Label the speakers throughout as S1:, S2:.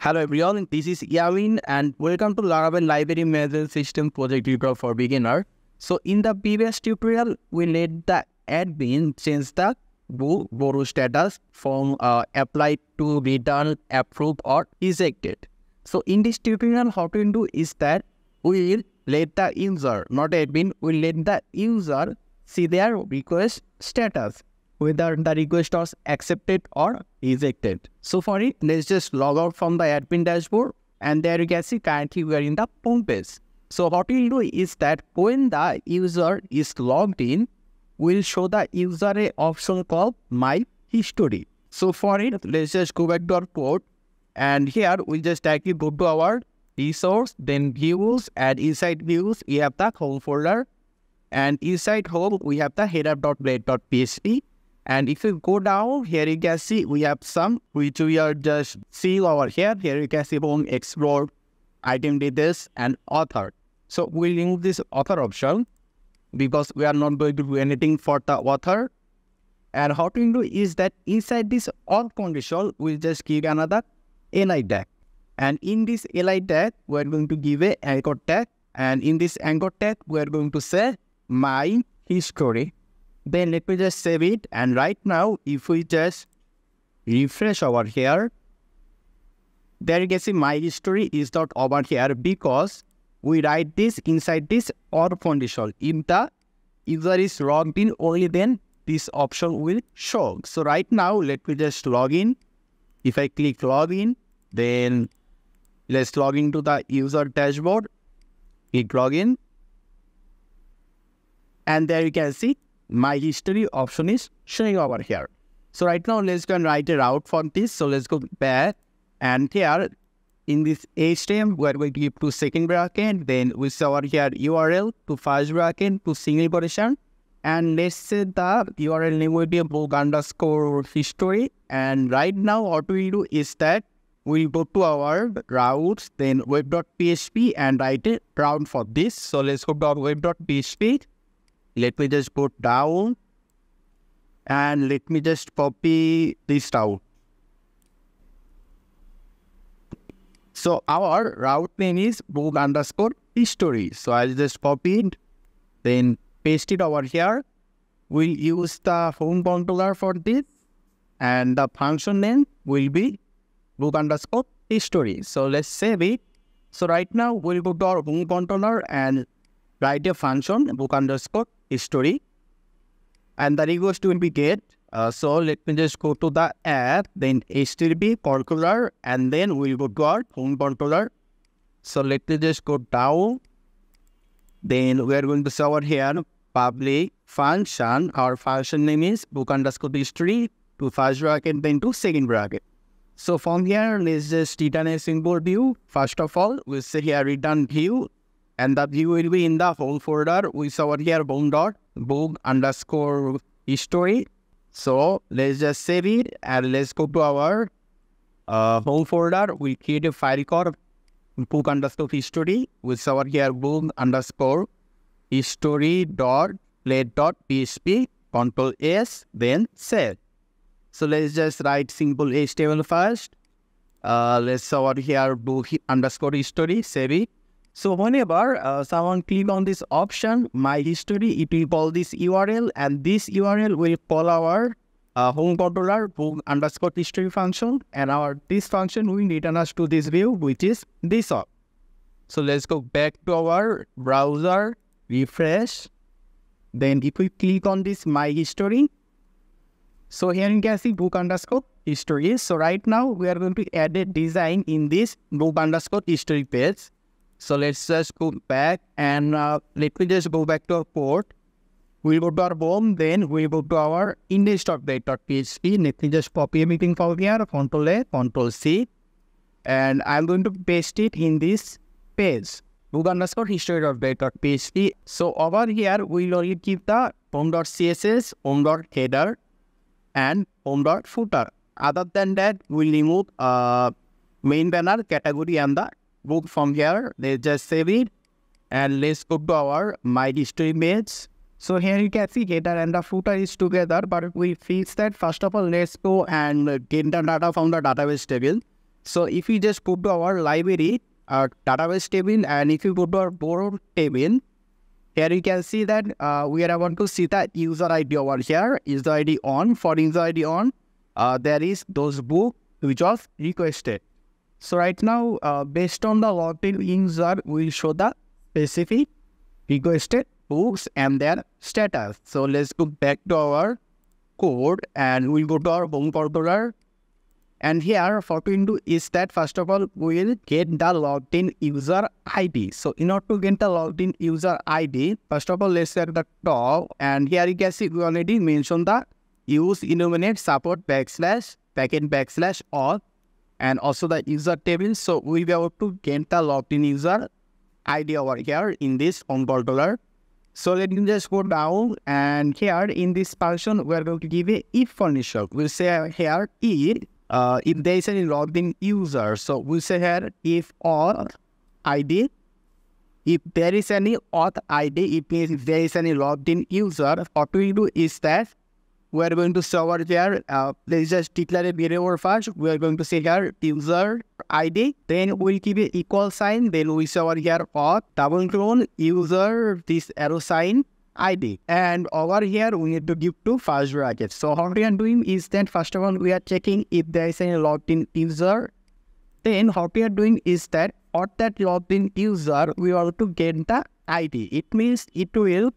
S1: Hello everyone, this is Yamin and welcome to Laravel Library Management System project tutorial for beginner. So in the previous tutorial, we let the admin change the book borrow status from uh, applied to return, approved or rejected. So in this tutorial, how to do is that we will let the user, not admin, we will let the user see their request status whether the request was accepted or rejected. So for it, let's just log out from the admin dashboard and there you can see currently we are in the home page. So what we'll do is that when the user is logged in, we'll show the user a option called My History. So for it, let's just go back to our code and here we just directly go to our resource, then views and inside views, we have the home folder and inside home, we have the header.blade.php and if you go down here, you can see we have some which we are just seeing over here. Here you can see home explore, item details and author. So we'll remove this author option because we are not going to do anything for the author. And how to do is that inside this auth condition, we'll just give another li tag. And in this li tag, we're going to give a anchor tag. And in this anchor tag, we're going to say my history then let me just save it. And right now, if we just refresh over here, there you can see my history is not over here because we write this inside this or condition. If the user is logged in, only then this option will show. So right now, let me just log in. If I click login, then let's log into the user dashboard. Click login. And there you can see my history option is showing over here. So right now, let's go and write a route for this. So let's go back and here in this HTML, we're going to give to second bracket, then we see over here URL to first bracket to single quotation. And let's say the URL name will be book underscore history. And right now, what we do is that we go to our routes, then web.php and write a route for this. So let's go to web.php let me just go down and let me just copy this out. So our route name is book underscore history. So I'll just copy it, then paste it over here. We'll use the home controller for this and the function name will be book underscore history. So let's save it. So right now we'll go to our home controller and write a function book underscore history and the request will be get. Uh, so let me just go to the app, then HTTP controller, and then we'll go to our home controller. So let me just go down. Then we are going to serve here public function. Our function name is book underscore history to first bracket, then to second bracket. So from here, let's just return a simple view. First of all, we'll say here return view and the view will be in the home folder with our here home dot book underscore history. So let's just save it and let's go to our uh, home folder. We create a file called book underscore history with our here book underscore history dot blade dot php control s then save. So let's just write simple HTML first. Uh, let's over here book underscore history, save it. So whenever uh, someone click on this option, my history, it will call this URL and this URL will call our uh, home controller book underscore history function and our this function will return us to this view which is this up. So let's go back to our browser, refresh. Then if we click on this my history, so here you can see book underscore history. So right now we are going to add a design in this book underscore history page. So let's just go back and uh, let me just go back to our port. We'll go to our home, then we'll go to our index.blade.php. Let me just copy everything from here, Control A, Control C. And I'm going to paste it in this page. Book underscore history.blade.php. So over here, we'll only keep the home.css, home.header, and home.footer. Other than that, we'll remove uh, main banner, category, and the book from here. Let's just save it. And let's go to our My History page. So here you can see header and the footer is together, but we fix that. First of all, let's go and get the data from the database table. So if we just put to our library, our database table, and if you go to our borrow table, here you can see that uh, we are able to see that user ID over here. User ID on. For user ID on, uh, there is those book which was requested. So right now, uh, based on the login user, we'll show the specific requested books and their status. So let's go back to our code and we'll go to our home controller. And here, what we do is that first of all, we'll get the logged in user ID. So in order to get the logged in user ID, first of all, let's set the top. And here you can see we already mentioned the use illuminate support backslash backend backslash all and also the user table. So we'll be able to get the logged in user ID over here in this home controller. So let me just go down and here in this function, we're going to give a if condition. We'll say here if, uh, if there is any logged in user. So we'll say here if auth ID, if there is any auth ID, if there is any logged in user, what we do is that we're going to show over here, uh, let's just declare a variable first. We're going to say here user ID, then we'll give it equal sign, then we show over here auth, double clone, user, this arrow sign, ID. And over here, we need to give to first bracket. So how we are doing is that first of all, we are checking if there is any logged in user. Then what we are doing is that for that logged in user, we want to get the ID. It means it will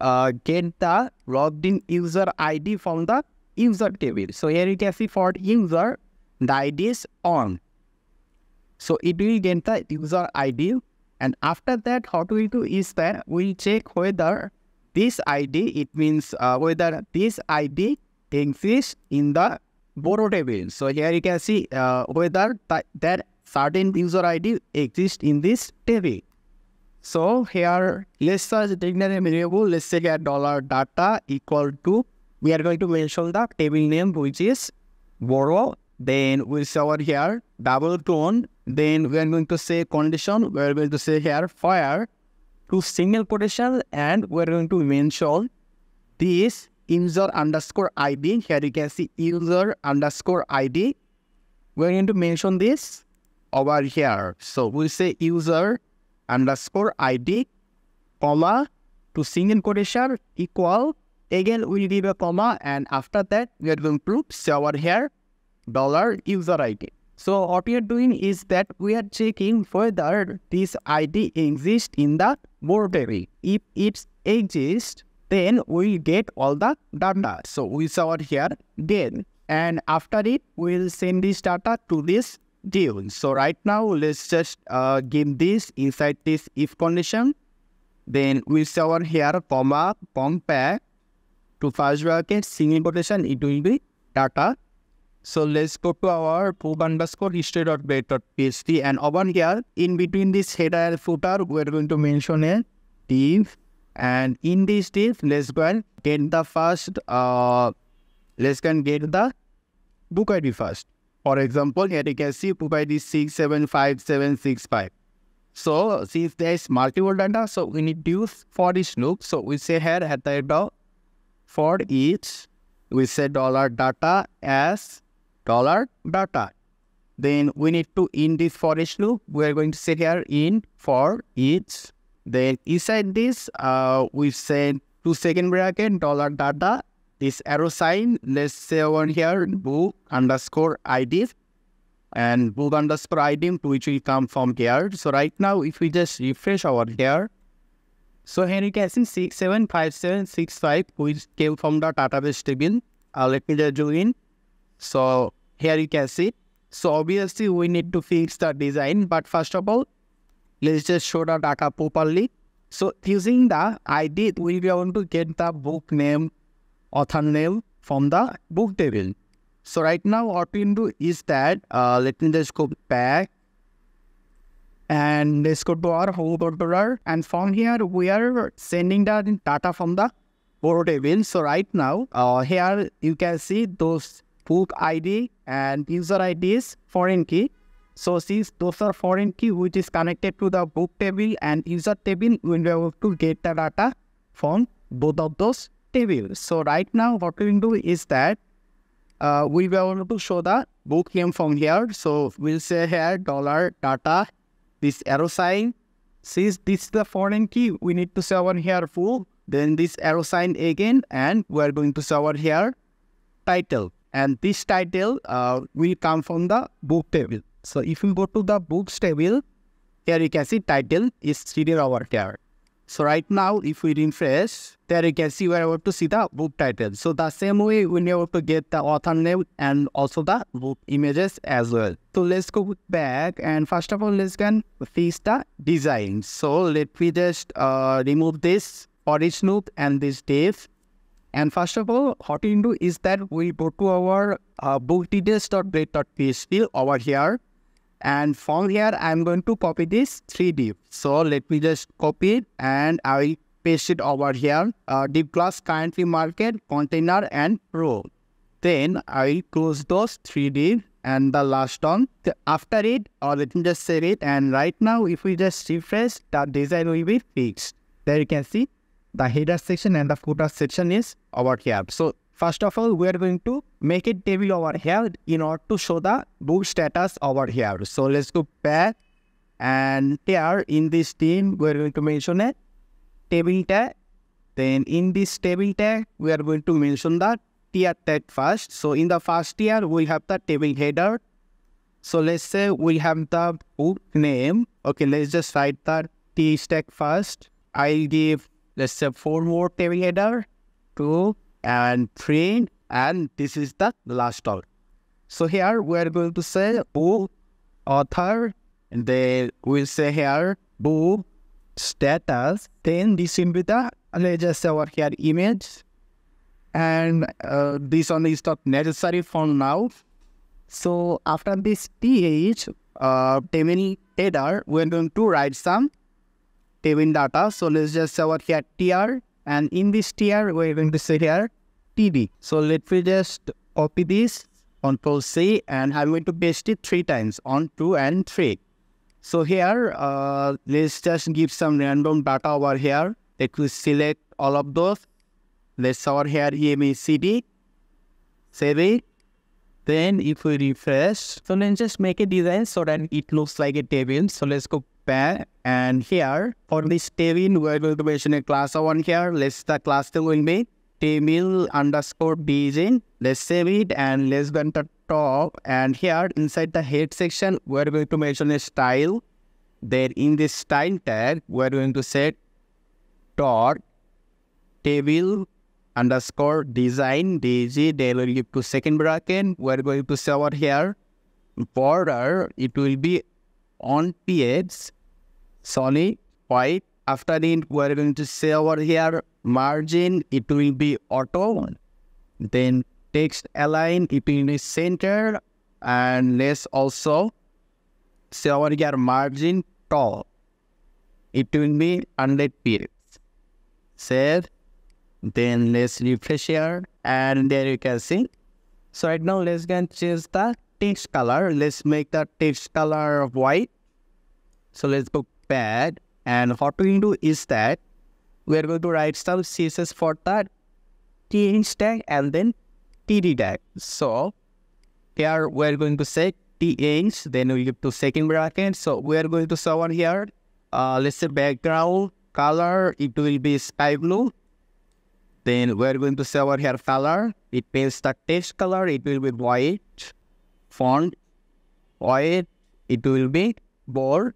S1: uh, get the logged in user ID from the user table. So here you can see for user, the ID is on. So it will get the user ID. And after that, how do we do is that we check whether this ID, it means uh, whether this ID exists in the borrow table. So here you can see uh, whether that, that certain user ID exists in this table. So here, let's search dictionary variable. Let's say here dollar data equal to, we are going to mention the table name, which is borrow. Then we'll say over here, double clone. Then we are going to say condition. We are going to say here fire to single quotation and we're going to mention this user underscore ID. Here you can see user underscore ID. We're going to mention this over here. So we'll say user underscore ID, comma, to single quotation equal. Again, we'll give a comma and after that, we are going to say over here, dollar user ID. So what we are doing is that we are checking whether this ID exists in the borrow. If it exists, then we get all the data. So we saw it here, then, and after it, we'll send this data to this deal. So right now, let's just uh, give this inside this if condition. Then we say over here, comma, compact to first bracket, single quotation, it will be data. So let's go to our book underscore history.blade.php and over here, in between this header and footer, we're going to mention a div. And in this div, let's go and get the first, uh, let's go and get the book ID first. For example, here you can see book ID 675765. So since there is multiple data, so we need to use for each loop. So we say here at the end of for each, we say dollar data as dollar data. Then we need to in this for each loop, we are going to say here in for each. Then inside this, uh, we say two second bracket dollar data this arrow sign, let's say over here, book underscore ID and book underscore ID which will come from here. So right now, if we just refresh over here, so here you can see 675765 which came from the database table. Uh, let me just zoom in. So here you can see. So obviously we need to fix the design, but first of all, let's just show the data properly. So using the ID, we'll be able to get the book name, author name from the book table. So right now what we can do is that, uh, let me just go back and let's go to our home controller and from here we are sending the data from the borrow table. So right now uh, here you can see those book ID and user IDs foreign key. So since those are foreign key which is connected to the book table and user table, we will be able to get the data from both of those table. So right now what we will do is that uh, we will able to show the book name from here. So we'll say here dollar data, this arrow sign. Since this is the foreign key, we need to say over here full. Then this arrow sign again, and we're going to say over here title. And this title uh, will come from the book table. So if we go to the books table, here you can see title is hidden over here. So right now, if we refresh, there you can see where we're able to see the book title. So the same way we need to get the author name and also the book images as well. So let's go back and first of all, let's can fix the design. So let me just uh, remove this loop and this div. And first of all, what we do is that we go to our uh, bookdetails.blade.php over here and from here, I'm going to copy this 3D. So let me just copy it and I paste it over here. Uh, class currently market, container and pro. Then I close those 3D and the last one. After it, or let me just save it. And right now, if we just refresh, the design will be fixed. There you can see the header section and the footer section is over here. So First of all, we are going to make a table over here in order to show the book status over here. So let's go back and here in this team, we are going to mention a table tag. Then in this table tag, we are going to mention the tier tag first. So in the first tier, we have the table header. So let's say we have the book name. Okay, let's just write the T stack first. I'll give, let's say, four more table header, two, and three, and this is the last one. So here we are going to say book author, and then we'll say here book status. Then this will be the let's just over here image, and uh, this one is not necessary for now. So after this th uh, table header, we're going to write some table data. So let's just say over here tr and in this tier, we're going to say here TD. So let me just copy this, Control C, and I'm going to paste it three times on 2 and 3. So here, uh, let's just give some random data over here. Let me select all of those. Let's over here EMACD, save it. Then if we refresh, so let's just make a design so that it looks like a table. So let's go back and here for this table, going to mention a class one here. Let's the class name will be table underscore design. Let's save it and let's go to top. And here inside the head section, we're going to mention a style. Then in this style tag, we're going to set dot table underscore design dg. Then we'll give to second bracket. We're going to say over here border. It will be on page solid white after it, we're going to say over here margin, it will be auto. Then text align, it will be center. And let's also say over here margin tall. It will be 100 pixels. Save. Then let's refresh here. And there you can see. So right now let's and change the text color. Let's make the text color white. So let's go and what we're going to do is that we are going to write some CSS for that th tag and then td tag. So here we are going to say th, then we give to second bracket. So we are going to show one here. Uh, let's say background color, it will be sky blue. Then we are going to say over here color. It means the text color, it will be white. Font, white, it will be bold.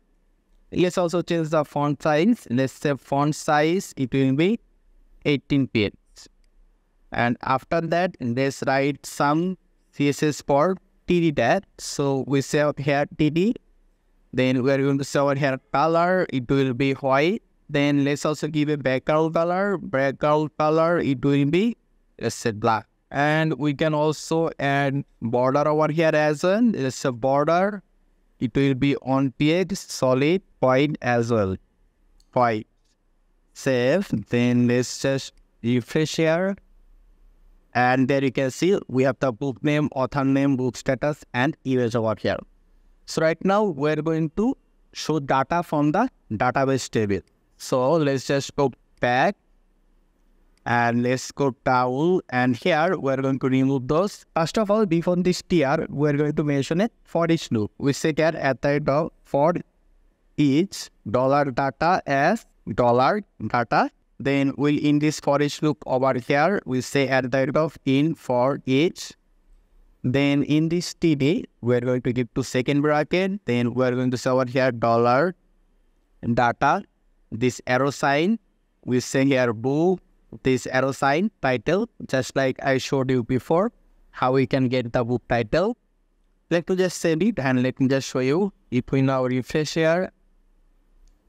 S1: Let's also change the font size. Let's say font size, it will be 18 pixels. And after that, let's write some CSS for TD tag. So we say here TD. Then we're going to say here color, it will be white. Then let's also give a background color. Background color, it will be, let's say black. And we can also add border over here as well. Let's a border it will be on page solid white as well. White. Save. Then let's just refresh here. And there you can see we have the book name, author name, book status, and image over here. So right now we're going to show data from the database table. So let's just go back and let's go towel and here we're going to remove those. First of all, before this tier, we're going to mention it for each loop. We set here at the end of for each dollar data as dollar data. Then we in this for each loop over here, we say at the end of in for each. Then in this TD, we're going to give to second bracket. Then we're going to say over here dollar data. This arrow sign, we say here book this arrow sign title, just like I showed you before, how we can get the book title. Let me just send it and let me just show you. If we now refresh here,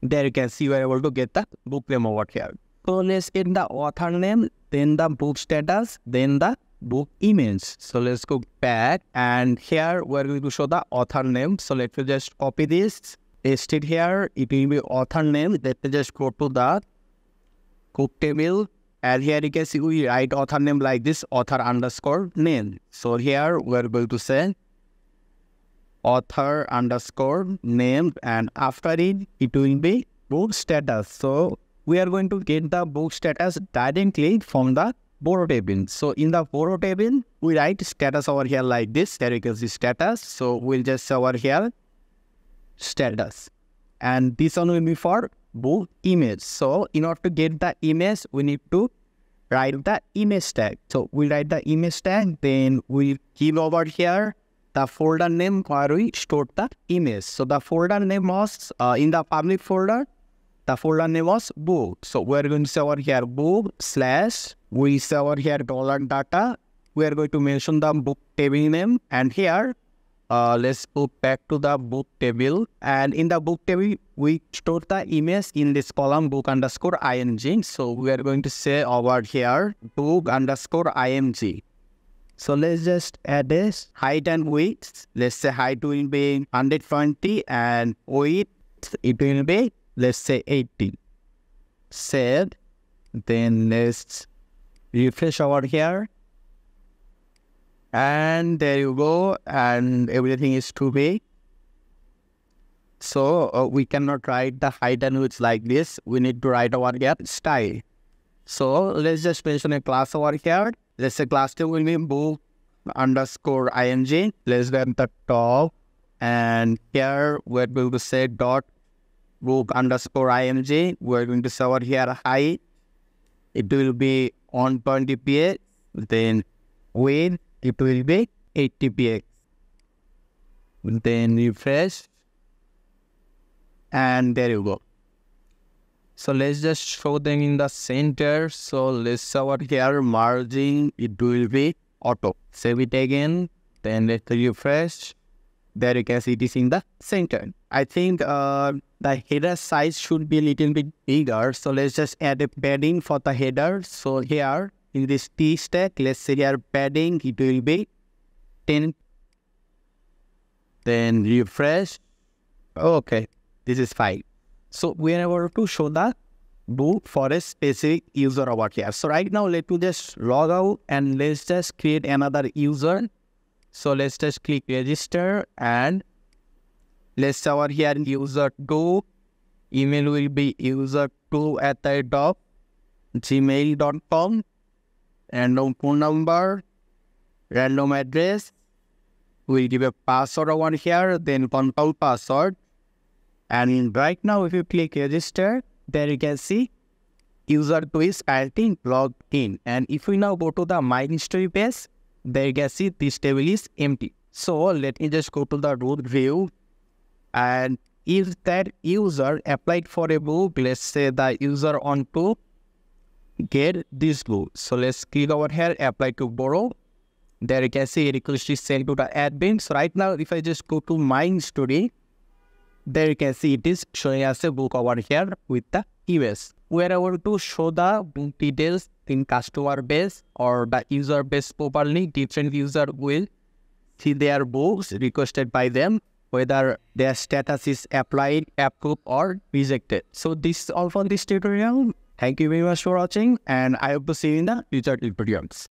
S1: there you can see we're able to get the book name over here. So let's get the author name, then the book status, then the book image. So let's go back and here we're going to show the author name. So let me just copy this, paste it here. It will be author name. Let me just go to the book table and here you can see we write author name like this, author underscore name. So here we're going to say author underscore name and after it, it will be book status. So we are going to get the book status directly from the borrow table. So in the borrow table, we write status over here like this. There you can see status. So we'll just over here status. And this one will be for book image. So in order to get the image, we need to write the image tag. So we write the image tag, then we give over here the folder name where we store the image. So the folder name was uh, in the public folder, the folder name was book. So we're going to say over here book slash, we say over here dollar data. We are going to mention the book table name and here uh, let's go back to the book table. And in the book table we store the image in this column book underscore img so we are going to say over here book underscore img so let's just add this. Height and width. Let's say height will be 120 and width it will be let's say 80 save then let's refresh over here and there you go. And everything is too big so uh, we cannot write the height and width like this. We need to write over here style. So let's just mention a class over here. Let's say class name will be book underscore img let's the top. And here we're going to say dot book underscore img we're going to say over here height it will be 120 px then width it will be 80 px. Then refresh and there you go. So let's just show them in the center. So let's over here margin, it will be auto. Save it again, then let's refresh. There you can see it is in the center. I think uh, the header size should be a little bit bigger. So let's just add a padding for the header. So here in this T stack, let's say here padding, it will be 10. Then refresh. Okay, this is fine. So we are able to show the book for a specific user over here. So right now, let me just log out and let's just create another user. So let's just click register and let's over here user 2. Email will be user2 at the top gmail.com random phone number, random address. We'll give a password over here, then confirm password. And right now, if you click register, there you can see user 2 is currently logged in. And if we now go to the My History page, there you can see this table is empty. So let me just go to the root view. And if that user applied for a book, let's say the user on to get this book. So let's click over here, apply to borrow. There you can see request is sent to the admin. So right now, if I just go to my story, there you can see it is showing us a book over here with the US. We are able to show the book details in customer base or the user base properly. Different user will see their books requested by them, whether their status is applied, approved or rejected. So this is all for this tutorial. Thank you very much for watching and I hope to see you in the future tutorials.